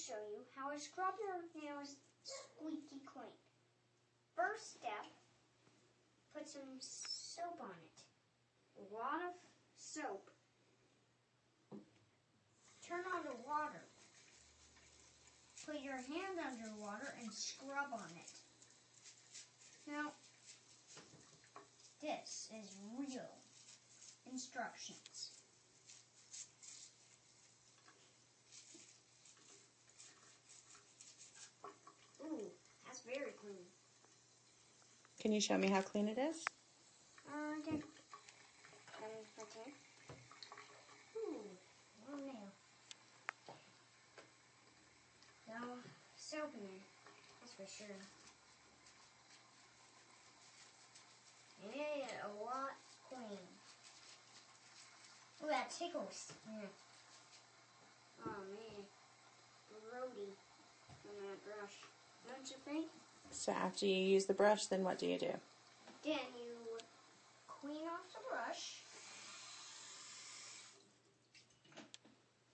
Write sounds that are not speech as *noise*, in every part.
show you how to scrub your nails squeaky clean. First step, put some soap on it. A lot of soap. Turn on the water. Put your hand under water and scrub on it. Now, this is real instructions. Ooh, that's very clean. Can you show me how clean it is? Uh. Um, okay. Ooh, one nail. No soap in there. That's for sure. Yeah, a lot clean. Ooh, that tickles. Yeah. Oh man, grody on that brush. Don't you think? So after you use the brush, then what do you do? Then you clean off the brush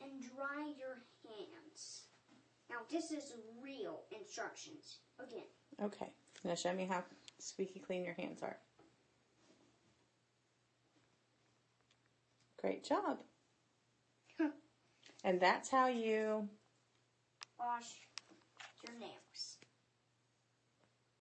and dry your hands. Now this is real instructions. Again, Okay. Now show me how squeaky clean your hands are. Great job. *laughs* And that's how you wash your nails.